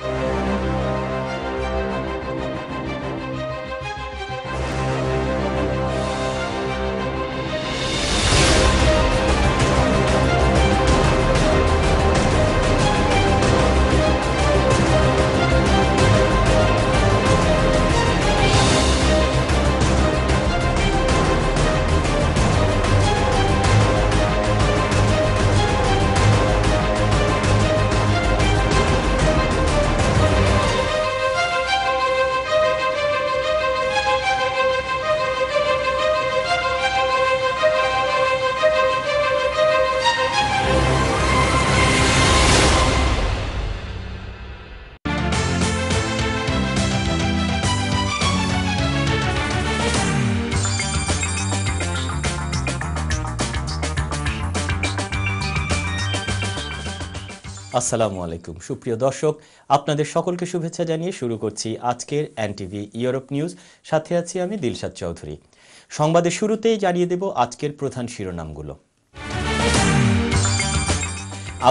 Bye. আসসালামু আলাইকুম। সুপ্রিয় দর্শক, আপনাদের সকলকে শুভেচ্ছা জানিয়ে শুরু করছি আজকের এনটিভি ইউরোপ নিউজ সাথে আছি আমি দিলশাদ চৌধুরী। সংবাদের শুরুতেই জানিয়ে দেব আজকের প্রধান শিরোনামগুলো।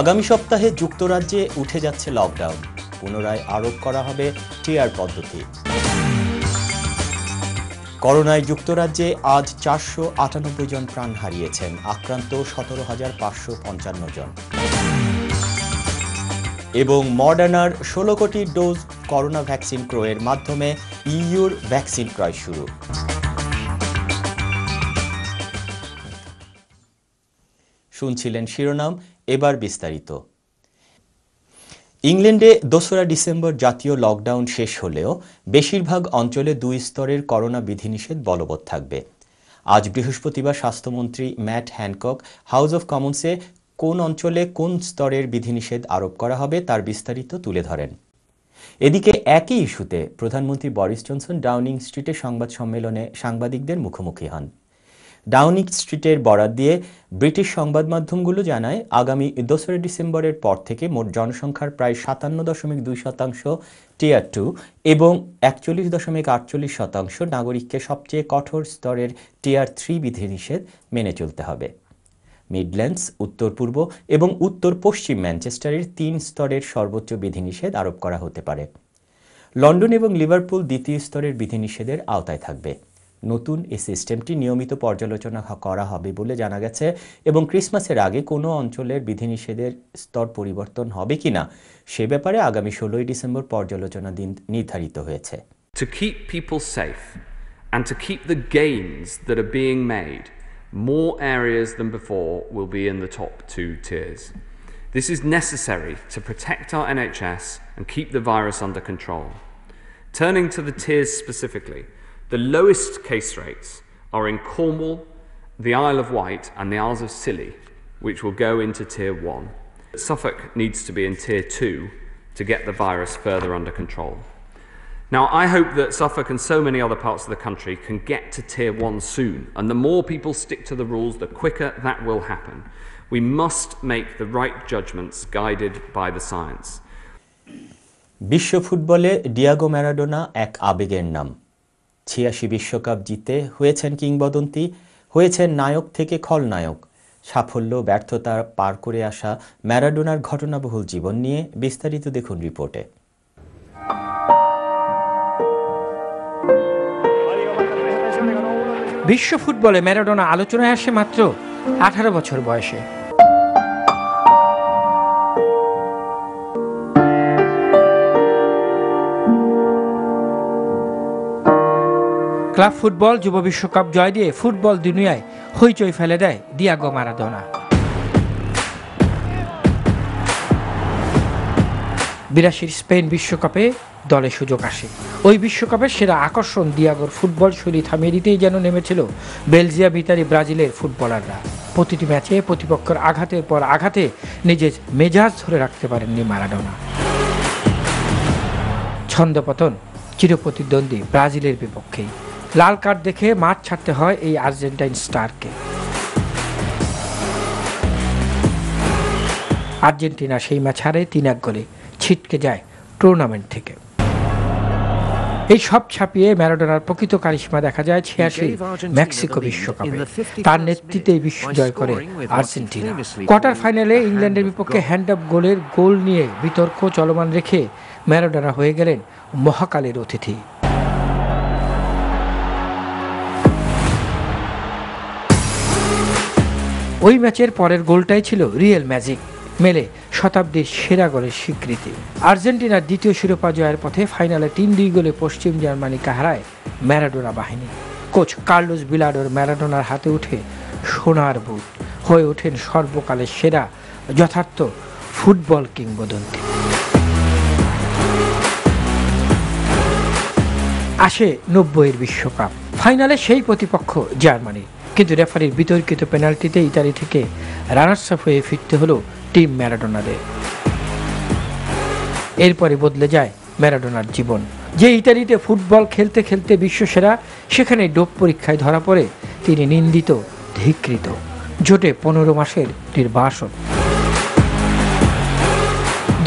আগামী সপ্তাহে যুক্তরাজ্যে উঠে যাচ্ছে লকডাউন পুনরায় আরোপ করা হবে টিআর পদ্ধতি। করোনায় যুক্তরাজ্যে আজ চারশো আটানব্বই জন প্রাণ হারিয়েছেন। আক্রান্ত সতেরো হাজার পাঁচশো পঞ্চান্ন জন। এবং মডার্নার ষোলো কোটি ডোজ করোনা ভ্যাকসিন ক্রয়ের মাধ্যমে ইউর ভ্যাকসিন ক্রয় শুরু। শুনছিলেন শিরোনাম, এবার বিস্তারিত। ইংল্যান্ডে দোসরা ডিসেম্বর জাতীয় লকডাউন শেষ হলেও বেশিরভাগ অঞ্চলে দুই স্তরের করোনা বিধিনিষেধ বলবৎ থাকবে। আজ বৃহস্পতিবার স্বাস্থ্যমন্ত্রী ম্যাট হ্যানকক হাউস অব কমন্সে কোন অঞ্চলে কোন স্তরের বিধিনিষেধ আরোপ করা হবে তার বিস্তারিত তুলে ধরেন। এদিকে একই ইস্যুতে প্রধানমন্ত্রী বরিস জনসন ডাউনিং স্ট্রিটে সংবাদ সম্মেলনে সাংবাদিকদের মুখোমুখি হন। ডাউনিং স্ট্রিটের বরাত দিয়ে ব্রিটিশ সংবাদ মাধ্যমগুলো জানায়, আগামী দোসরা ডিসেম্বরের পর থেকে মোট জনসংখ্যার প্রায় সাতান্ন দশমিক দুই শতাংশ টিয়ার টু এবং একচল্লিশ দশমিক আটচল্লিশ শতাংশ নাগরিককে সবচেয়ে কঠোর স্তরের টিয়ার থ্রি বিধিনিষেধ মেনে চলতে হবে। মিডল্যান্ডস, উত্তর পূর্ব এবং উত্তর পশ্চিম ম্যানচেস্টারের তিন স্তরের সর্বোচ্চ বিধিনিষেধ আরোপ করা হতে পারে। লন্ডন এবং লিভারপুল দ্বিতীয় স্তরের বিধিনিষেধের আওতায় থাকবে। নতুন এই সিস্টেমটি নিয়মিত পর্যালোচনা করা হবে বলে জানা গেছে এবং ক্রিসমাসের আগে কোনো অঞ্চলের বিধিনিষেধের স্তর পরিবর্তন হবে কিনা সে ব্যাপারে আগামী ষোলোই ডিসেম্বর পর্যালোচনা দিন, নির্ধারিত হয়েছে। To keep people safe and to keep the gains that are being made more areas than before will be in the top two tiers. This is necessary to protect our NHS and keep the virus under control. Turning to the tiers specifically, the lowest case rates are in Cornwall, the Isle of Wight, and the Isles of Scilly, which will go into tier one. Suffolk needs to be in tier two to get the virus further under control. Now, I hope that Suffolk and so many other parts of the country can get to tier one soon, and the more people stick to the rules, the quicker that will happen. We must make the right judgments guided by the science. বিশ্ব ফুটবলে Diego Maradona এক আবেগের নাম ছিয়াশি বিশ্বকাপ জিতে হয়েছেন কিংবদন্তি হয়েছেন নায়ক থেকে খলনায়ক সাফল্য ব্যর্থতা পার করে আসা ম্যারাডোনার ঘটনাবহুল জীবন নিয়ে বিস্তারিত দেখুন রিপোর্টে বিশ্ব ফুটবলে ম্যারাডোনা আলোচনায় আসে মাত্র আঠারো বছর বয়সে। ক্লাব ফুটবল, যুব বিশ্বকাপ জয় দিয়ে ফুটবল দুনিয়ায় হইচই ফেলে দেয় দিয়াগো মারাদোনা। বিরাশির স্পেন বিশ্বকাপে দলে সুযোগ আসে। ওই বিশ্বকাপের সেরা আকর্ষণ দিয়াগোর ফুটবল শৈলী থামিয়ে দিতেই যেন নেমেছিল বেলজিয়া ভিতারি ব্রাজিলের ফুটবলাররা। প্রতিটি ম্যাচে প্রতিপক্ষের আঘাতের পর আঘাতে নিজের মেজাজ ধরে রাখতে পারেননি মারাডোনা। ছন্দপতন, চিরপ্রতিদ্বন্দ্বী ব্রাজিলের বিপক্ষেই লাল কার্ড দেখে মাঠ ছাড়তে হয় এই আর্জেন্টাইন স্টারকে। আর্জেন্টিনা সেই ম্যাচ হারে তিন এক গোলে ছিটকে যায় টুর্নামেন্ট থেকে। এই সব ছাপিয়ে ম্যারাডোনার প্রকৃত কারিশমা দেখা যায় ছিয়াশি মেক্সিকো বিশ্বকাপে। তার নেতৃত্বে বিশ্ব জয় করে আর্জেন্টিনা। কোয়ার্টার ফাইনালে ইংল্যান্ডের বিপক্ষে হ্যান্ড আপ গোলের গোল নিয়ে বিতর্ক চলমান রেখে ম্যারাডোনা হয়ে গেলেন মহাকালের অতিথি। ওই ম্যাচের পরের গোলটাই ছিল রিয়েল ম্যাজিক। মেলে শতাব্দীর সেরা গোলের স্বীকৃতি। আর্জেন্টিনার দ্বিতীয় শিরোপা জয়ের পথে ফাইনালে তিন দুই গোলে পশ্চিম জার্মানিকে হারায় ম্যারাডোনা বাহিনী। কোচ কার্লোস বিলাডোর ম্যারাডোনার হাতে উঠে সোনার বুট। হয়ে ওঠেন সর্বকালের সেরা যথার্থ ফুটবল কিংবদন্তি। আসে নব্বইয়ের বিশ্বকাপ। ফাইনালে সেই প্রতিপক্ষ জার্মানি। কিন্তু রেফারির বিতর্কিত পেনাল্টিতে ইতালি থেকে রানার্স আপ হয়ে ফিরতে হলো টিম ম্যারাডোনারে এরপরে বদলে যায় ম্যারাডোনার জীবন। যে ইতালিতে ফুটবল খেলতে খেলতে বিশ্বসেরা সেখানে ডোপ পরীক্ষায় ধরা পড়ে। তিনি নিন্দিত, ধিকৃত। জোটে পনেরো মাসের নির্বাসন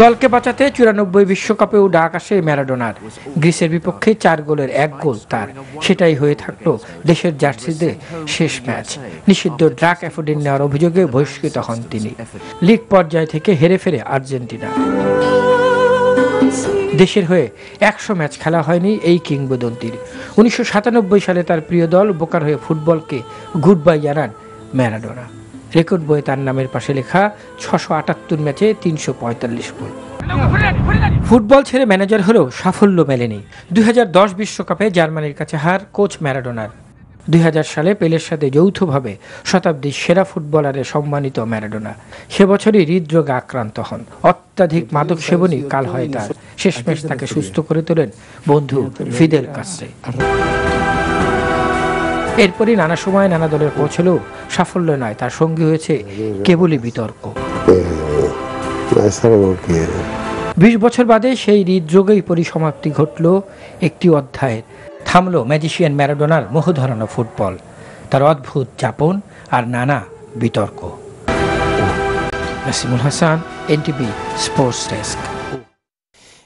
দলকে বাঁচাতে চুরানব্বই বিশ্বকাপেও ডাক আসে ম্যারাডোনার। গ্রিসের বিপক্ষে চার গোলের এক গোল তার। সেটাই হয়ে থাকল দেশের জার্সিতে শেষ ম্যাচ। নিষিদ্ধ ড্রাক অ্যাফোডিন নেওয়ার অভিযোগে বহিষ্কৃত হন তিনি। লিগ পর্যায় থেকে হেরে ফেরে আর্জেন্টিনা। দেশের হয়ে একশো ম্যাচ খেলা হয়নি এই কিংবদন্তির। উনিশশো সাতানব্বই সালে তার প্রিয় দল বোকার হয়ে ফুটবলকে গুড বাই জানান ম্যারাডোনা। রেকর্ড বইয়ে তার নামের পাশে লেখা ছশো আটাত্তর ম্যাচে তিনশো পঁয়তাল্লিশ গোল। ফুটবল ছেড়ে ম্যানেজার হলেও সাফল্য মেলেনি। দুই হাজার দশ বিশ্বকাপে জার্মানির কাছে হার কোচ ম্যারাডোনার। দুই হাজার সালে পেলের সাথে যৌথভাবে শতাব্দীর সেরা ফুটবলারে সম্মানিত ম্যারাডোনা। সে বছরই হৃদরোগে আক্রান্ত হন। অত্যাধিক মাদক সেবনই কাল হয় তার। শেষমেশ তাকে সুস্থ করে তোলেন বন্ধু ফিদেল কাস্টে এরপরই নানা সময় নানা দলের কোচ হলেও সাফল্য নয়, তার সঙ্গী হয়েছে কেবলই বিতর্ক। বিশ বছর বাদে সেই হৃদরোগেই পরিসমাপ্তি ঘটল একটি অধ্যায়ের থামল ম্যাজিশিয়ান ম্যারাডোনার মোহধরানো ফুটবল। তার অদ্ভুত যাপন আর নানা বিতর্ক। Nasimul Hasan, NTV sports desk.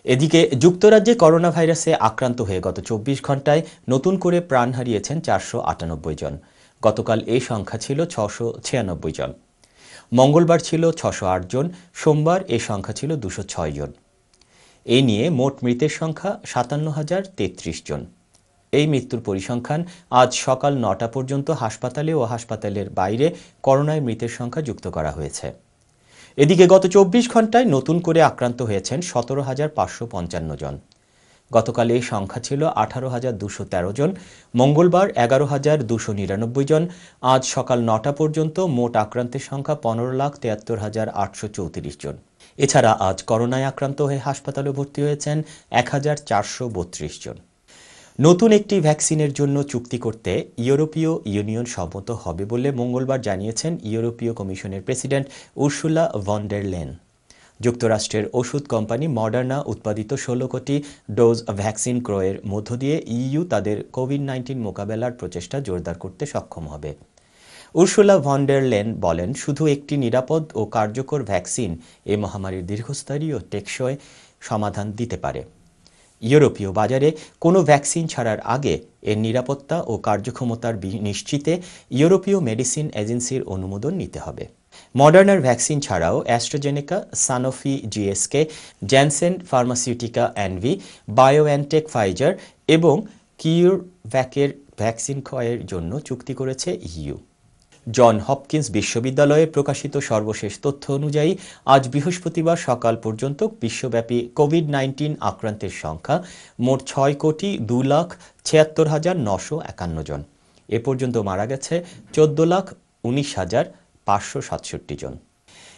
এদিকে যুক্তরাজ্যে করোনা ভাইরাসে আক্রান্ত হয়ে গত চব্বিশ ঘন্টায় নতুন করে প্রাণ হারিয়েছেন চারশো আটানব্বই জন। গতকাল এই সংখ্যা ছিল ছশো ছিয়ানব্বই জন। মঙ্গলবার ছিল ছশো আট জন, সোমবার এই সংখ্যা ছিল দুশো ছয় জন। এ নিয়ে মোট মৃতের সংখ্যা সাতান্ন হাজার তেত্রিশ জন। এই মৃত্যুর পরিসংখ্যান আজ সকাল নটা পর্যন্ত হাসপাতালে ও হাসপাতালের বাইরে করোনায় মৃতের সংখ্যা যুক্ত করা হয়েছে। এদিকে গত চব্বিশ ঘন্টায় নতুন করে আক্রান্ত হয়েছেন সতেরো হাজার পাঁচশো পঞ্চান্ন জন। গতকাল এই সংখ্যা ছিল আঠারো হাজার দুশো তেরো জন। মঙ্গলবার এগারো হাজার দুশো নিরানব্বই জন। আজ সকাল নটা পর্যন্ত মোট আক্রান্তের সংখ্যা পনেরো লাখ তিয়াত্তর হাজার আটশো চৌত্রিশ জন। এছাড়া আজ করোনায় আক্রান্ত হয়ে হাসপাতালে ভর্তি হয়েছেন এক হাজার চারশো বত্রিশ জন। নতুন একটি ভ্যাকসিনের জন্য চুক্তি করতে ইউরোপীয় ইউনিয়ন সম্মত হবে বলে মঙ্গলবার জানিয়েছেন ইউরোপীয় কমিশনের প্রেসিডেন্ট উর্সুলা ভন্ডার লেন। যুক্তরাষ্ট্রের ওষুধ কোম্পানি মডার্না উৎপাদিত ষোলো কোটি ডোজ ভ্যাকসিন ক্রয়ের মধ্য দিয়ে ইইউ তাদের কোভিড নাইন্টিন মোকাবেলার প্রচেষ্টা জোরদার করতে সক্ষম হবে। উর্সুলা ভন্ডার লেন বলেন, শুধু একটি নিরাপদ ও কার্যকর ভ্যাকসিন এ মহামারীর দীর্ঘস্থায়ী ও টেকসই সমাধান দিতে পারে। ইউরোপীয় বাজারে কোনো ভ্যাকসিন ছাড়ার আগে এর নিরাপত্তা ও কার্যক্ষমতার নিশ্চিতে ইউরোপীয় মেডিসিন এজেন্সির অনুমোদন নিতে হবে। মডার্নার ভ্যাকসিন ছাড়াও AstraZeneca, Sanofi, GSK, Janssen, Pharmaceutica, NV, BioNTech, Pfizer এবং কিউরভ্যাকের ভ্যাকসিন ক্রয়ের জন্য চুক্তি করেছে ইইউ জন হপকিন্স বিশ্ববিদ্যালয়ে প্রকাশিত সর্বশেষ তথ্য অনুযায়ী, আজ বৃহস্পতিবার সকাল পর্যন্ত বিশ্বব্যাপী কোভিড নাইন্টিন আক্রান্তের সংখ্যা মোট ছয় কোটি দু লাখ ছিয়াত্তর হাজার নশো একান্ন জন। এ পর্যন্ত মারা গেছে চোদ্দ লাখ উনিশ হাজার পাঁচশো সাতষট্টি জন।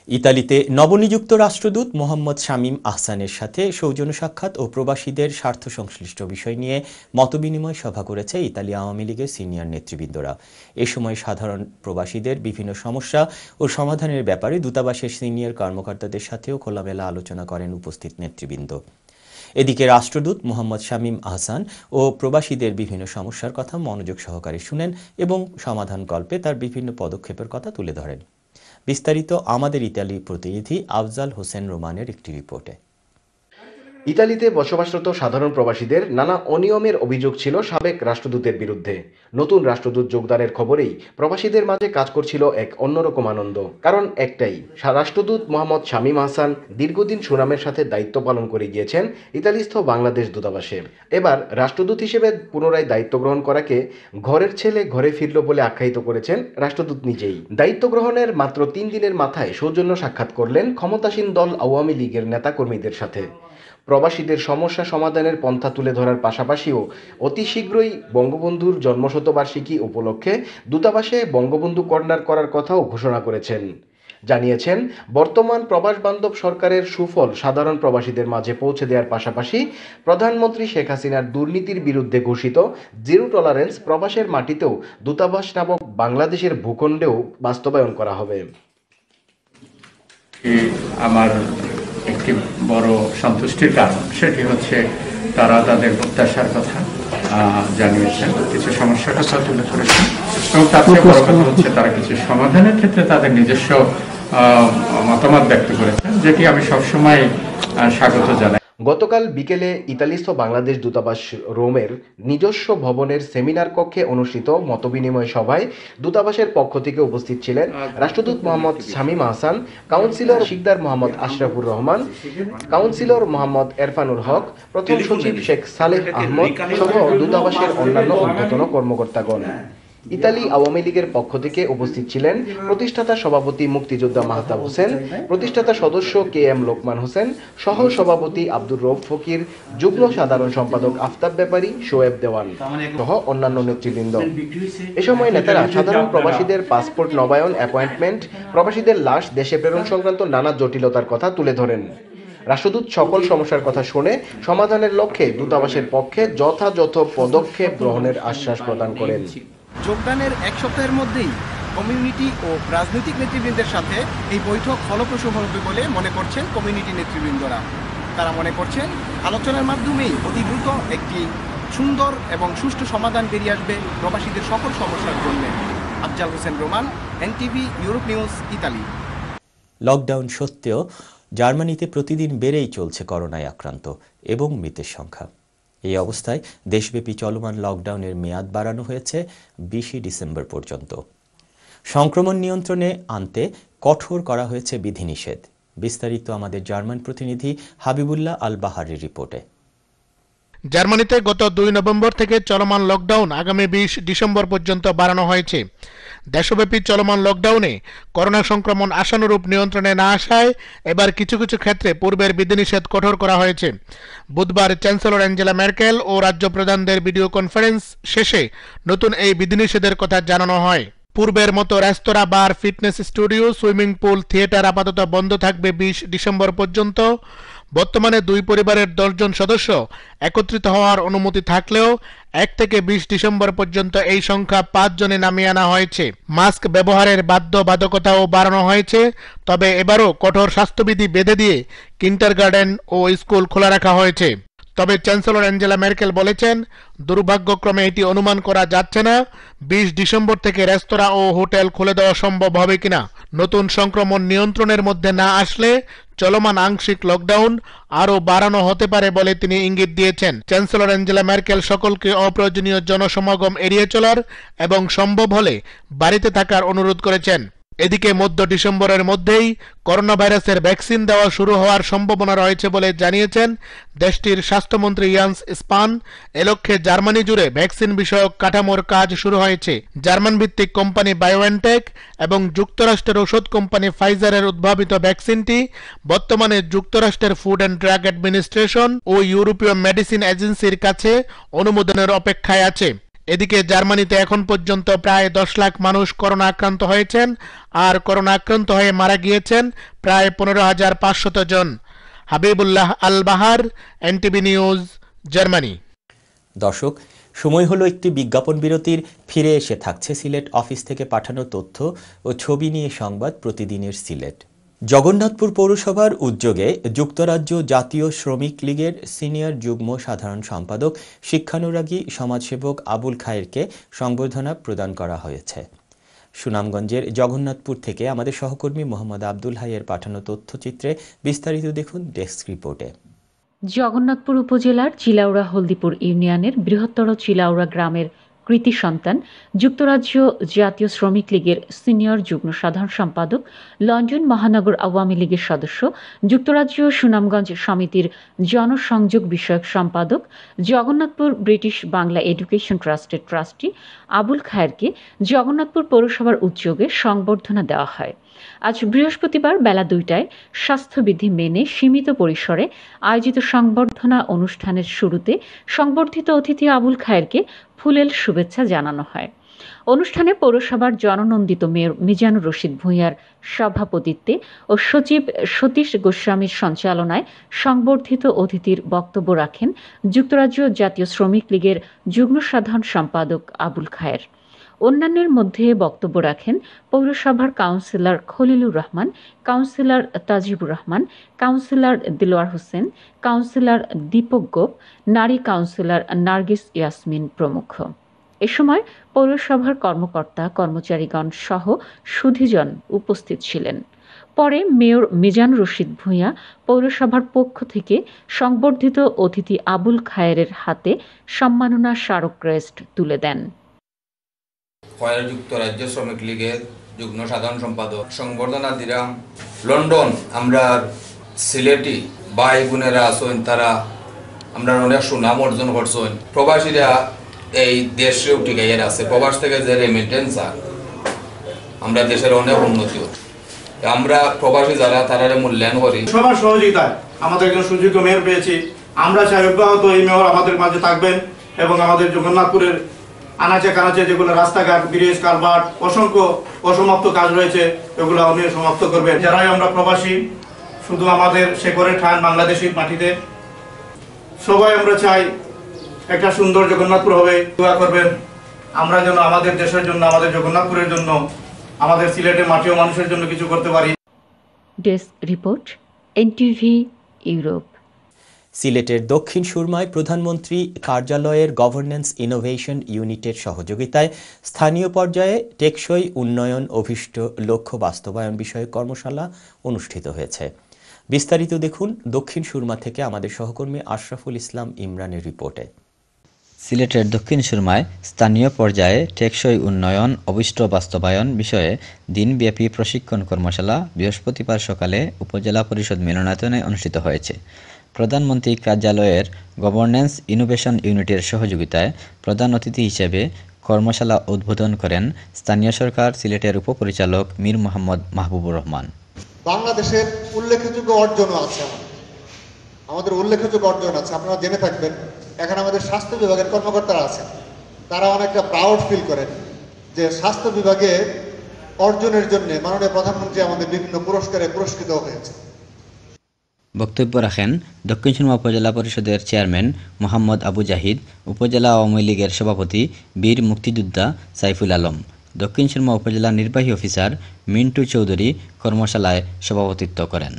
ইতালিতে নবনিযুক্ত রাষ্ট্রদূত মোহাম্মদ শামীম আহসানের সাথে সৌজন্য সাক্ষাৎ ও প্রবাসীদের স্বার্থ সংশ্লিষ্ট বিষয় নিয়ে মতবিনিময় সভা করেছে ইতালি আওয়ামী লীগের সিনিয়র নেতৃবৃন্দরা। এ সময় সাধারণ প্রবাসীদের বিভিন্ন সমস্যা ও সমাধানের ব্যাপারে দূতাবাসের সিনিয়র কর্মকর্তাদের সাথেও খোলামেলা আলোচনা করেন উপস্থিত নেতৃবৃন্দ। এদিকে রাষ্ট্রদূত মোহাম্মদ শামীম আহসান ও প্রবাসীদের বিভিন্ন সমস্যার কথা মনোযোগ সহকারে শুনেন এবং সমাধান কল্পে তার বিভিন্ন পদক্ষেপের কথা তুলে ধরেন। বিস্তারিত আমাদের ইতালি প্রতিনিধি আফজাল হোসেন রোমানের একটি রিপোর্টে। ইতালিতে বসবাসরত সাধারণ প্রবাসীদের নানা অনিয়মের অভিযোগ ছিল সাবেক রাষ্ট্রদূতের বিরুদ্ধে। নতুন রাষ্ট্রদূত যোগদানের খবরেই প্রবাসীদের মাঝে কাজ করছিল এক অন্যরকম আনন্দ। কারণ একটাই রাষ্ট্রদূত মোহাম্মদ শামীম হাসান দীর্ঘদিন সুনামের সাথে দায়িত্ব পালন করে গিয়েছেন ইতালিস্থ বাংলাদেশ দূতাবাসে। এবার রাষ্ট্রদূত হিসেবে পুনরায় দায়িত্ব গ্রহণ করাকে ঘরের ছেলে ঘরে ফিরল বলে আখ্যায়িত করেছেন রাষ্ট্রদূত নিজেই। দায়িত্ব গ্রহণের মাত্র তিন দিনের মাথায় সৌজন্য সাক্ষাৎ করলেন ক্ষমতাসীন দল আওয়ামী লীগের নেতাকর্মীদের সাথে। প্রবাসীদের সমস্যা সমাধানের পন্থা তুলে ধরার পাশাপাশিও অতি শীঘ্রই বঙ্গবন্ধুর জন্মশতবার্ষিকী উপলক্ষে দূতাবাসে বঙ্গবন্ধু কর্নার করার কথাও ঘোষণা করেছেন। জানিয়েছেন, বর্তমান প্রবাস বান্ধব সরকারের সুফল সাধারণ প্রবাসীদের মাঝে পৌঁছে দেওয়ার পাশাপাশি প্রধানমন্ত্রী শেখ হাসিনার দুর্নীতির বিরুদ্ধে ঘোষিত জিরো টলারেন্স প্রবাসের মাটিতেও দূতাবাস নামক বাংলাদেশের ভূখণ্ডেও বাস্তবায়ন করা হবে। আমার একটি বড় সন্তুষ্টির কারণ। সেটি হচ্ছে তারা তাদের প্রত্যাশার কথা জানিয়েছেন। কিছু সমস্যার কথা তুলে ধরেছেন। এবং তার বড় কথা হচ্ছে তারা কিছু সমাধানের ক্ষেত্রে তাদের নিজস্ব মতামত ব্যক্ত করেছেন, যেটি আমি সবসময় স্বাগত জানাই। গতকাল বিকেলে ইতালিস্থ বাংলাদেশ দূতাবাস রোমের নিজস্ব ভবনের সেমিনার কক্ষে অনুষ্ঠিত মতবিনিময় সভায় দূতাবাসের পক্ষ থেকে উপস্থিত ছিলেন রাষ্ট্রদূত মোহাম্মদ শামীম আহসান কাউন্সিলর শিকদার মোহাম্মদ আশরাফুর রহমান কাউন্সিলর মোহাম্মদ এরফানুর হক প্রথম সচিব শেখ সালেহ আহমদ সহ দূতাবাসের অন্যান্য ঊর্ধ্বতন কর্মকর্তাগণ। ইতালি আওয়ামী লীগের পক্ষ থেকে উপস্থিত ছিলেন প্রতিষ্ঠাতা সভাপতি মুক্তিযোদ্ধা মাহতাব হোসেন, প্রতিষ্ঠাতা সদস্য কে এম লোকমান হোসেন সহ সভাপতি আব্দুর রৌফ ফকির, যুগ্ম সাধারণ সম্পাদক আফতাব ব্যাপারী, শোয়েব দেওয়ান সহ অন্যান্য নেতৃবৃন্দ। এ সময় নেতারা সাধারণ প্রবাসীদের পাসপোর্ট নবায়ন অ্যাপয়েন্টমেন্ট, প্রবাসীদের লাশ, দেশে প্রেরণ সংক্রান্ত নানা জটিলতার কথা তুলে ধরেন। রাষ্ট্রদূত সকল সমস্যার কথা শুনে সমাধানের লক্ষ্যে দূতাবাসের পক্ষে যথাযথ পদক্ষেপ গ্রহণের আশ্বাস প্রদান করেন। যোগদানের এক সপ্তাহের মধ্যেই কমিউনিটি ও রাজনৈতিক নেতৃবৃন্দের সাথে এই বৈঠক ফলপ্রসূ হবে বলে মনে করছেন কমিউনিটি নেতৃবৃন্দরা। তারা মনে করছেন, আলোচনার মাধ্যমেই অতি দ্রুত একটি সুন্দর এবং সুষ্ঠু সমাধান বেরিয়ে আসবে প্রবাসীদের সকল সমস্যার জন্য। Afzal Hossain Roman, NTV, Europe news, Italy. Lockdown সত্ত্বেও জার্মানিতে প্রতিদিন বেড়েই চলছে করোনায় আক্রান্ত এবং মৃতের সংখ্যা। এই অবস্থায় দেশব্যাপী চলমান লকডাউনের মেয়াদ বাড়ানো হয়েছে বিশে ডিসেম্বর পর্যন্ত। সংক্রমণ নিয়ন্ত্রণে আনতে কঠোর করা হয়েছে বিধিনিষেধ। বিস্তারিত আমাদের জার্মান প্রতিনিধি হাবিবুল্লাহ আল বাহারির রিপোর্টে। জার্মানিতে গত দুই নভেম্বর থেকে চলমান লকডাউন আগামী বিশ ডিসেম্বর পর্যন্ত বাড়ানো হয়েছে। দেশব্যাপী চলমান লকডাউনে করোনা সংক্রমণ আশানুরূপ নিয়ন্ত্রণে না আসায় এবার কিছু কিছু ক্ষেত্রে পূর্বের বিধিনিষেধ কঠোর করা হয়েছে। বুধবার চ্যান্সেলর অ্যাঞ্জেলা মেরকেল ও রাজ্য প্রধানদের ভিডিও কনফারেন্স শেষে নতুন এই বিধিনিষেধের কথা জানানো হয়। পূর্বের মতো রেস্তোরাঁ, bar, fitness studio, swimming pool, theatre আপাতত বন্ধ থাকবে বিশ ডিসেম্বর পর্যন্ত। বর্তমানে দুই পরিবারের দশজন সদস্য একত্রিত হওয়ার অনুমতি থাকলেও এক থেকে বিশ ডিসেম্বর পর্যন্ত এই সংখ্যা পাঁচ জনে নামিয়ে আনা হয়েছে। মাস্ক ব্যবহারের বাধ্যবাধকতাও বাড়ানো হয়েছে। তবে এবারও কঠোর স্বাস্থ্যবিধি বেঁধে দিয়ে কিন্টার গার্ডেন ও স্কুল খোলা রাখা হয়েছে। তবে চ্যান্সেলর অ্যাঞ্জেলা মেরকেল বলেছেন, দুর্ভাগ্যক্রমে এটি অনুমান করা যাচ্ছে না, বিশ ডিসেম্বর থেকে রেস্তোরাঁ ও হোটেল খুলে দেওয়া সম্ভব হবে কিনা। নতুন সংক্রমণ নিয়ন্ত্রণের মধ্যে না আসলে চলমান আংশিক লকডাউন আরও বাড়ানো হতে পারে বলে তিনি ইঙ্গিত দিয়েছেন। চ্যান্সেলর অ্যাঞ্জেলা ম্যার্কেল সকলকে অপ্রয়োজনীয় জনসমাগম এড়িয়ে চলার এবং সম্ভব হলে বাড়িতে থাকার অনুরোধ করেছেন। এদিকে মধ্য ডিসেম্বরের মধ্যেই করোনা ভাইরাসের ভ্যাকসিন দেওয়া শুরু হওয়ার সম্ভাবনা রয়েছে বলে জানিয়েছেন দেশটির স্বাস্থ্যমন্ত্রী ইয়ান্স স্পান। এ লক্ষ্যে জার্মানি জুড়ে ভ্যাকসিন বিষয়ক কাঠামোর কাজ শুরু হয়েছে। জার্মান ভিত্তিক কোম্পানি বায়োএনটেক এবং যুক্তরাষ্ট্রের ওষুধ কোম্পানি ফাইজারের উদ্ভাবিত ভ্যাকসিনটি বর্তমানে যুক্তরাষ্ট্রের ফুড অ্যান্ড ড্রাগ অ্যাডমিনিস্ট্রেশন ও ইউরোপীয় মেডিসিন এজেন্সির কাছে অনুমোদনের অপেক্ষায় আছে। এদিকে জার্মানিতে এখন পর্যন্ত প্রায় দশ লাখ মানুষ করোনা আক্রান্ত হয়েছেন, আর করোনা আক্রান্ত হয়ে মারা গিয়েছেন প্রায় পনেরো হাজার পাঁচশত জন। Habibullah Al Bahar NTV news, Germany. দর্শক, সময় হলো একটি বিজ্ঞাপন বিরতির, ফিরে এসে থাকছে সিলেট অফিস থেকে পাঠানো তথ্য ও ছবি নিয়ে সংবাদ প্রতিদিনের সিলেট। জগন্নাথপুর পৌরসভার উদ্যোগে যুক্তরাজ্য জাতীয় শ্রমিক লীগের সিনিয়র যুগ্ম সাধারণ সম্পাদক, শিক্ষানুরাগী সমাজসেবক আবুল খায়েরকে সংবর্ধনা প্রদান করা হয়েছে। সুনামগঞ্জের জগন্নাথপুর থেকে আমাদের সহকর্মী মোহাম্মদ আব্দুল হাইয়ের পাঠানো তথ্যচিত্রে বিস্তারিত দেখুন ডেস্ক রিপোর্টে। জগন্নাথপুর উপজেলার চিলাউড়া হলদিপুর ইউনিয়নের বৃহত্তর চিলাউড়া গ্রামের কৃতি সন্তান, যুক্তরাজ্য জাতীয় শ্রমিক লীগের সিনিয়র যুগ্ম সাধারণ সম্পাদক, লন্ডন মহানগর আওয়ামী লীগের সদস্য, যুক্তরাজ্য সুনামগঞ্জ সমিতির জনসংযোগ বিষয়ক সম্পাদক, জগন্নাথপুর ব্রিটিশ বাংলা এডুকেশন ট্রাস্টের ট্রাস্টি আবুল খায়েরকে জগন্নাথপুর পৌরসভার উদ্যোগে সংবর্ধনা দেওয়া হয়। আজ বৃহস্পতিবার বেলা দুইটায় স্বাস্থ্যবিধি মেনে সীমিত পরিসরে আয়োজিত সংবর্ধনা অনুষ্ঠানের শুরুতে সংবর্ধিত অতিথি আবুল খায়েরকে ফুলেল শুভেচ্ছা জানানো হয়। অনুষ্ঠানে পৌরসভার জননন্দিত মেয়র মিজানুর রশিদ ভূঁইয়ার সভাপতিত্বে ও সচিব সতীশ গোস্বামীর সঞ্চালনায় সংবর্ধিত অতিথির বক্তব্য রাখেন যুক্তরাজ্য জাতীয় শ্রমিক লীগের যুগ্ম সাধারণ সম্পাদক আবুল খায়ের। অন্যান্যের মধ্যে বক্তব্য রাখেন পৌরসভার councillor Khalilur Rahman, councillor Tajibur Rahman, councillor Dilowar Hossain, councillor Dipak Gop, নারী কাউন্সিলর নার্গিস ইয়াসমিন প্রমুখ। এ সময় পৌরসভার কর্মকর্তা, কর্মচারীগণ সহ সুধীজন উপস্থিত ছিলেন। পরে মেয়র মিজান রশিদ ভূঁইয়া পৌরসভার পক্ষ থেকে সংবর্ধিত অতিথি আবুল খায়েরের হাতে সম্মাননা স্মারক ক্রেস্ট তুলে দেন। খয়ের যুক্তরাজ্য শ্রমিক লীগের যুগ্ম সাধারণ সম্পাদক সংবর্ধনা দিলাম। লন্ডন, আমরা সিলেটি, ভাই বোনেরা আছেন, তারা, আমরা অনেক সুনাম অর্জন করছেন। প্রবাসীরা এই দেশেও টিকাইয়ের আছে। প্রবাস থেকে যে রেমিটেন্স আর আমরা দেশের অনেক উন্নতি আমরা প্রবাসী যারা, তারা মূল্যায়ন করি। সবার সহযোগিতায় আমাদের একজন সুযোগ্য মেয়র পেয়েছি। আমরা চাই অব্যাহত এই মেয়র আমাদের মাঝে থাকবেন এবং আমাদের জগন্নাথপুরের আনাচে কানাচে যেগুলো রাস্তাঘাট, ব্রিজ, কালভার্ট, অসংখ্য অসমাপ্ত কাজ রয়েছে, এগুলো উনি সমাপ্ত করবেন। যারাই আমরা প্রবাসী, শুধু আমাদের শেখরের ঠান বাংলাদেশের মাটিতে, সবাই আমরা চাই একটা সুন্দর জগন্নাথপুর হবে, দোয়া করবেন। আমরা যেন আমাদের দেশের জন্য, আমাদের জগন্নাথপুরের জন্য, আমাদের সিলেটের মাটিও মানুষের জন্য কিছু করতে পারি। Desk report, NTV, Europe. সিলেটের দক্ষিণ সুরমায় প্রধানমন্ত্রী কার্যালয়ের গভর্নেন্স ইনোভেশন ইউনিটের সহযোগিতায় স্থানীয় পর্যায়ে টেকসই উন্নয়ন অভিষ্ট লক্ষ্য বাস্তবায়ন বিষয়ে কর্মশালা অনুষ্ঠিত হয়েছে। বিস্তারিত দেখুন দক্ষিণ সুরমা থেকে আমাদের সহকর্মী আশরাফুল ইসলাম ইমরানের রিপোর্টে। সিলেটের দক্ষিণ সুরমায় স্থানীয় পর্যায়ে টেকসই উন্নয়ন, অভিষ্ট বাস্তবায়ন বিষয়ে দিনব্যাপী প্রশিক্ষণ কর্মশালা বৃহস্পতিবার সকালে উপজেলা পরিষদ মিলনায়তনে অনুষ্ঠিত হয়েছে। প্রধানমন্ত্রী কার্যালয়ের গভর্নেন্স ইনোভেশন ইউনিটের সহযোগিতায় প্রধান অতিথি হিসেবে কর্মশালা উদ্বোধন করেন স্থানীয় সরকার, সিলেটের উপপরিচালক মীর মোহাম্মদ মাহবুবুর রহমান। বাংলাদেশের উল্লেখযোগ্য অর্জনও আছে আমাদের উল্লেখযোগ্য অর্জন আছে, আপনারা জেনে থাকবেন। এখানে আমাদের স্বাস্থ্য বিভাগের কর্মকর্তারা আছেন। তারা অনেকটা প্রাউড ফিল করেন যে স্বাস্থ্য বিভাগে অর্জনের জন্য মাননীয় প্রধানমন্ত্রী আমাদের বিভিন্ন পুরস্কারে পুরস্কৃত হয়েছে বক্তব্য রাখেন দক্ষিণ সুরমা উপজেলা পরিষদের চেয়ারম্যান মোহাম্মদ আবু জাহিদ, উপজেলা আওয়ামী লীগের সভাপতি বীর মুক্তিযোদ্ধা সাইফুল আলম, দক্ষিণ সুরমা উপজেলা নির্বাহী অফিসার মিন্টু চৌধুরী কর্মশালায় সভাপতিত্ব করেন।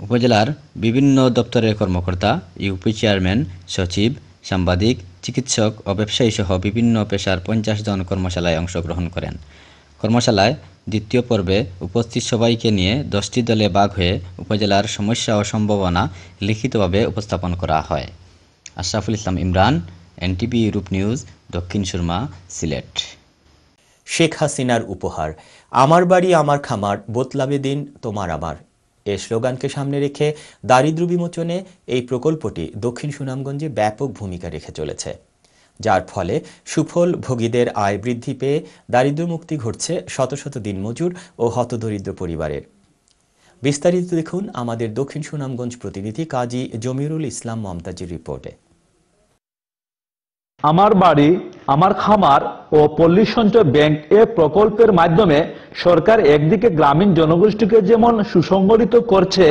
উপজেলার বিভিন্ন দপ্তরের কর্মকর্তা, ইউপি চেয়ারম্যান, সচিব, সাংবাদিক, চিকিৎসক ও ব্যবসায়ী সহ বিভিন্ন পেশার পঞ্চাশ জন কর্মশালায় অংশগ্রহণ করেন। কর্মশালায় দ্বিতীয় পর্বে উপস্থিত সবাইকে নিয়ে দশটি দলে ভাগ হয়ে উপজেলার সমস্যা ও সম্ভাবনা লিখিতভাবে উপস্থাপন করা হয়। Ashraful Islam Imran, NTV Europe news, Dakshin Surma, Sylhet. Sheikh হাসিনার উপহার, আমার বাড়ি, আমার খামার বোতলাবে দিন, তোমার আমার। এ স্লোগানকে সামনে রেখে দারিদ্র বিমোচনে এই প্রকল্পটি দক্ষিণ সুনামগঞ্জে ব্যাপক ভূমিকা রেখে চলেছে। যার ফলে সুফল ভোগীদের আয় বৃদ্ধি পেয়ে দারিদ্র মুক্তি ঘটছে শত শত দিনমজুর ও হতদরিদ্র পরিবারের। বিস্তারিত দেখুন আমাদের দক্ষিণ সুনামগঞ্জ প্রতিনিধি কাজী জমিরুল ইসলাম মমতাজের রিপোর্টে। আমার বাড়ি, আমার খামার ও পল্লী সঞ্চয় ব্যাংক এ প্রকল্পের মাধ্যমে সরকার একদিকে গ্রামীণ জনগোষ্ঠীকে যেমন সুসংগঠিত করছে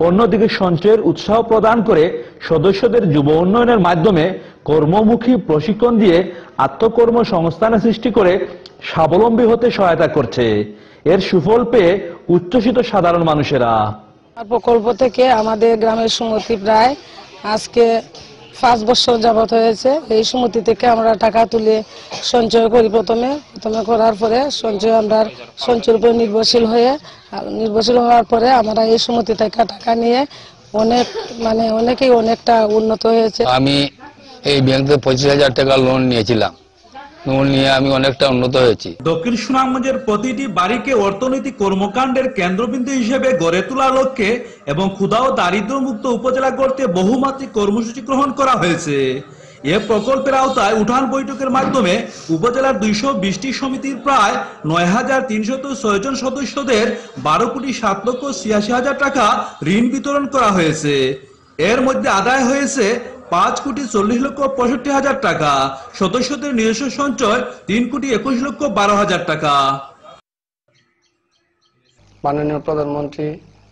অন্যদিকে সঞ্চয়ের উৎসাহ প্রদান করে সদস্যদের যুব উন্নয়নের মাধ্যমে কর্মমুখী প্রশিক্ষণ দিয়ে আত্মকর্ম সংস্থানের সৃষ্টি করে স্বাবলম্বী হতে সহায়তা করছে। এর সুফল পেয়ে উচ্ছ্বসিত সাধারণ মানুষেরা। প্রকল্প থেকে আমাদের গ্রামের সুমতি প্রায় আজকে পাঁচ বছর যাবত হয়েছে। এই সমিতি থেকে আমরা টাকা তুলে সঞ্চয় করি প্রথমে। প্রথমে করার পরে সঞ্চয় আমরা সঞ্চয়ের উপর নির্ভরশীল হয়ে নির্ভরশীল হওয়ার পরে আমরা এই সমিতি থেকে টাকা নিয়ে অনেক মানে অনেকেই অনেকটা উন্নত হয়েছে। আমি এই ব্যাংক থেকে পঁচিশ হাজার টাকা লোন নিয়েছিলাম। নিয়ে আমি অনেকটা উন্নত হয়েছি। দক্ষিণ সুনামগঞ্জের প্রতিটি বাড়িকে অর্থনৈতিক কর্মকাণ্ডের কেন্দ্রবিন্দু হিসেবে গড়ে তোলার লক্ষ্যে এবং ক্ষুধা ও দারিদ্র্যমুক্ত উপজেলা গড়তে বহুমাত্রিক কর্মসূচি গ্রহণ করা হয়েছে। এ প্রকল্পের আওতায় উঠান বৈঠকের মাধ্যমে উপজেলার দুইশো বিশটি সমিতির প্রায় নয় হাজার তিনশত ছয় জন সদস্যদের বারো কোটি সাত লক্ষ ছিয়াশি হাজার টাকা ঋণ বিতরণ করা হয়েছে। এর মধ্যে আদায় হয়েছে পাঁচ কোটি চল্লিশ লক্ষ পঁয়ষট্টি হাজার টাকা। সদস্যদের নিজস্ব সঞ্চয় তিন কোটি একুশ লক্ষ বারো হাজার টাকা। মাননীয় প্রধানমন্ত্রী,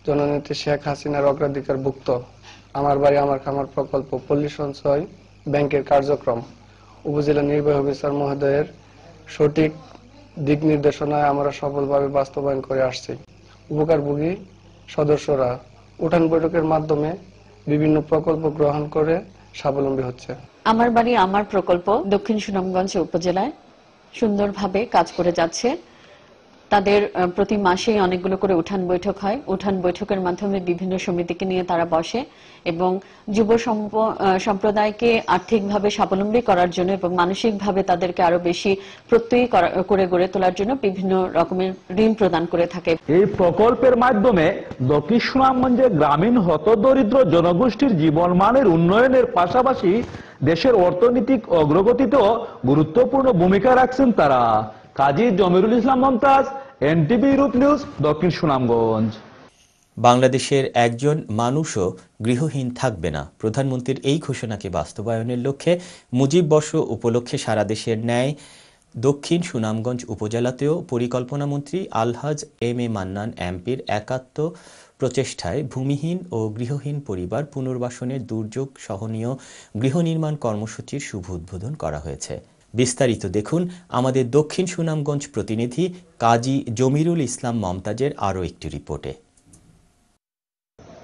জননেত্রী শেখ হাসিনার অগ্রাধিকার ভুক্ত আমার বাড়ি, আমার খামার প্রকল্প পল্লী সঞ্চয় ব্যাংকের কার্যক্রম। উপজেলা নির্বাহী অফিসার মহোদয়ের সঠিক দিক নির্দেশনায় আমরা সফলভাবে বাস্তবায়ন করে আসছি। উপকারভোগী সদস্যরা উঠান বৈঠকের মাধ্যমে বিভিন্ন প্রকল্প গ্রহণ করে স্বাবলম্বী হচ্ছে। আমার বাড়ি আমার প্রকল্প দক্ষিণ সুনামগঞ্জ উপজেলায় সুন্দরভাবে কাজ করে যাচ্ছে। তাদের প্রতি মাসেই অনেকগুলো করে উঠান বৈঠক হয়। উঠান বৈঠকের মাধ্যমে বিভিন্ন সমিতিকে নিয়ে তারা বসে এবং যুব সম্প্রদায়কে আর্থিকভাবে স্বাবলম্বী করার জন্য এবং মানসিকভাবে তাদেরকে আরও বেশি প্রত্যয়ী করে গড়ে তোলার জন্য বিভিন্ন রকমের ঋণ প্রদান করে থাকে। এই প্রকল্পের মাধ্যমে দক্ষিণ সুনামগঞ্জে গ্রামীণ হতদরিদ্র জনগোষ্ঠীর জীবনমানের উন্নয়নের পাশাপাশি দেশের অর্থনৈতিক অগ্রগতিতেও গুরুত্বপূর্ণ ভূমিকা রাখছেন তারা। Kazi Jamirul Islam Momtaz, NTV Europe news, Dakshin Sunamganj. বাংলাদেশের একজন মানুষও গৃহহীন থাকবে না। প্রধানমন্ত্রীর এই ঘোষণাকে বাস্তবায়নের লক্ষ্যে মুজিব বর্ষ উপলক্ষে সারা দেশের ন্যায় দক্ষিণ সুনামগঞ্জ উপজেলাতেও পরিকল্পনামন্ত্রী আলহাজ এম এ মান্নান এমপির একাত্ম প্রচেষ্টায় ভূমিহীন ও গৃহহীন পরিবার পুনর্বাসনের দুর্যোগ সহনীয় গৃহ নির্মাণ কর্মসূচির শুভ উদ্বোধন করা হয়েছে। বিস্তারিত দেখুন আমাদের দক্ষিণ সুনামগঞ্জ প্রতিনিধি কাজী জমিরুল ইসলাম মমতাজের আরও একটি রিপোর্টে।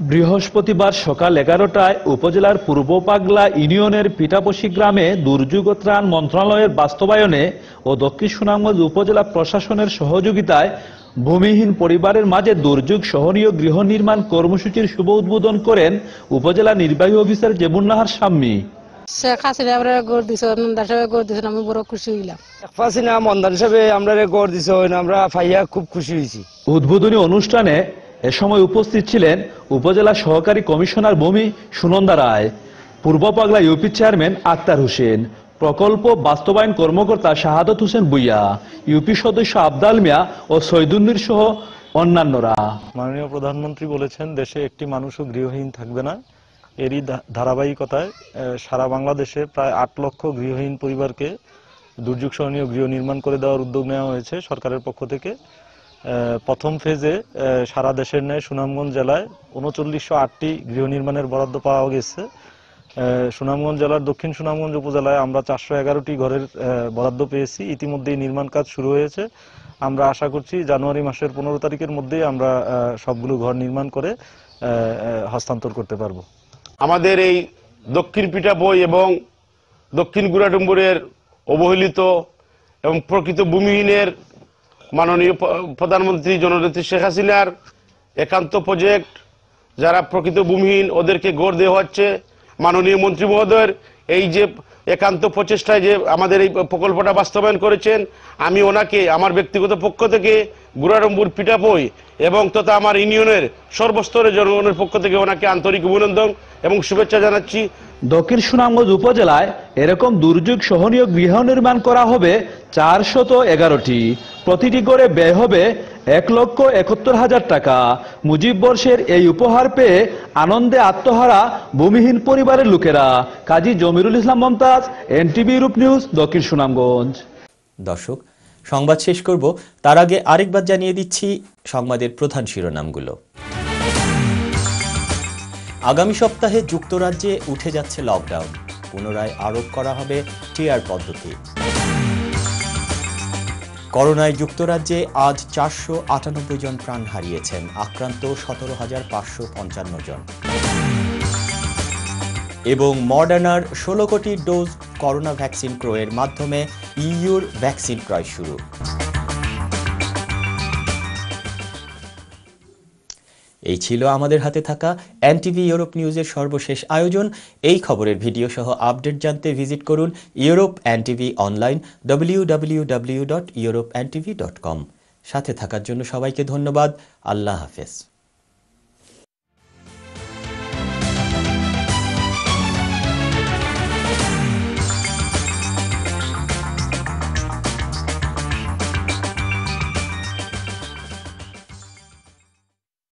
বৃহস্পতিবার সকাল এগারোটায় উপজেলার পূর্ব পাগলা ইউনিয়নের পিঠাপসি গ্রামে দুর্যোগ ত্রাণ মন্ত্রণালয়ের বাস্তবায়নে ও দক্ষিণ সুনামগঞ্জ উপজেলা প্রশাসনের সহযোগিতায় ভূমিহীন পরিবারের মাঝে দুর্যোগ সহনীয় গৃহ নির্মাণ কর্মসূচির শুভ উদ্বোধন করেন উপজেলা নির্বাহী অফিসার জেবুন্নাহার শাম্মী। শেখ হাসিনা আমরা গড় দিছে নন্দার সাহেব গড় দিছেন আমি বড় খুশি হইলাম। ফাসিনা মন্দান হিসাবে আমরা গড় দিছে আমরা ফাইয়া খুব খুশি হয়েছি উদ্বোধনী অনুষ্ঠানে এ সময় উপস্থিত ছিলেন উপজেলা সহকারী কমিশনার ভূমি সুনন্দা রায় পূর্ব পাগলা ইউপি চেয়ারম্যান আক্তার হোসেন প্রকল্প বাস্তবায়ন কর্মকর্তা শাহাদত হোসেন বুইয়া ইউপি সদস্য আবদাল মিয়া ও সৈদুন্নির সহ অন্যান্যরা। মাননীয় প্রধানমন্ত্রী বলেছেন দেশে একটি মানুষও গৃহহীন থাকবে না। এরই ধারাবাহিকতায় সারা বাংলাদেশে প্রায় আট লক্ষ গৃহহীন পরিবারকে দুর্যোগ সহনীয় গৃহ নির্মাণ করে দেওয়ার উদ্যোগ নেওয়া হয়েছে সরকারের পক্ষ থেকে। প্রথম ফেজে সারা দেশের ন্যায় সুনামগঞ্জ জেলায় উনচল্লিশশো আটটি গৃহ নির্মাণের বরাদ্দ পাওয়া গেছে। সুনামগঞ্জ জেলার দক্ষিণ সুনামগঞ্জ উপজেলায় আমরা চারশো এগারোটি ঘরের বরাদ্দ পেয়েছি। ইতিমধ্যেই নির্মাণ কাজ শুরু হয়েছে। আমরা আশা করছি জানুয়ারি মাসের পনেরো তারিখের মধ্যেই আমরা সবগুলো ঘর নির্মাণ করে হস্তান্তর করতে পারব। আমাদের এই দক্ষিণ পিঠা বই এবং দক্ষিণ গুড়াডুম্বুরের অবহেলিত এবং প্রকৃত ভূমিহীনের মাননীয় প্রধানমন্ত্রী জননেত্রী শেখ হাসিনার একান্ত প্রজেক্ট যারা প্রকৃত ভূমিহীন ওদেরকে গড় দেওয়া হচ্ছে। মাননীয় মন্ত্রী মহোদয়ের এই যে একান্ত প্রচেষ্টায় যে আমাদের এই প্রকল্পটা বাস্তবায়ন করেছেন, আমি ওনাকে, আমার ব্যক্তিগত পক্ষ থেকে গুড়ারম্বুর পিঠাপই এবং তথা আমার ইউনিয়নের সর্বস্তরের জনগণের পক্ষ থেকে ওনাকে আন্তরিক অভিনন্দন এবং শুভেচ্ছা জানাচ্ছি। দক্ষিণ সুনামগঞ্জ উপজেলায় এরকম দুর্যোগ সহনীয় গৃহ নির্মাণ করা হবে চারশত এগারোটি। প্রতিটি করে ব্যয় হবে এক লক্ষ একাত্তর হাজার টাকা। মুজিব বর্ষের এই উপহার পেয়ে আনন্দে আত্মহারা ভূমিহীন পরিবারের লোকেরা। কাজী জমিরুল ইসলাম মমতাজ, এনটিভি রূপ নিউজ, দক্ষিণ সুনামগঞ্জ। দর্শক, সংবাদ শেষ করব। তার আগে আরেকবার জানিয়ে দিচ্ছি সংবাদের প্রধান শিরোনামগুলো। আগামী সপ্তাহে যুক্তরাজ্যে উঠে যাচ্ছে লকডাউন। পুনরায় আরোপ করা হবে টিআর পদ্ধতি। করোনায় যুক্তরাজ্যে আজ চারশো আটানব্বই জন প্রাণ হারিয়েছেন, আক্রান্ত সতেরো হাজার পাঁচশো পঞ্চান্ন জন। এবং মডার্নার ষোলো কোটি ডোজ করোনা ভ্যাকসিন ক্রয়ের মাধ্যমে ইইউর ভ্যাকসিন ক্রয় শুরু। এই ছিল আমাদের হাতে থাকা এনটিভি ইউরোপ নিউজের সর্বশেষ আয়োজন। এই খবরের ভিডিও সহ আপডেট জানতে ভিজিট করুন ইউরোপ এনটিভি অনলাইন ডব্লিউ সাথে থাকার জন্য সবাইকে ধন্যবাদ। আল্লাহ হাফেজ।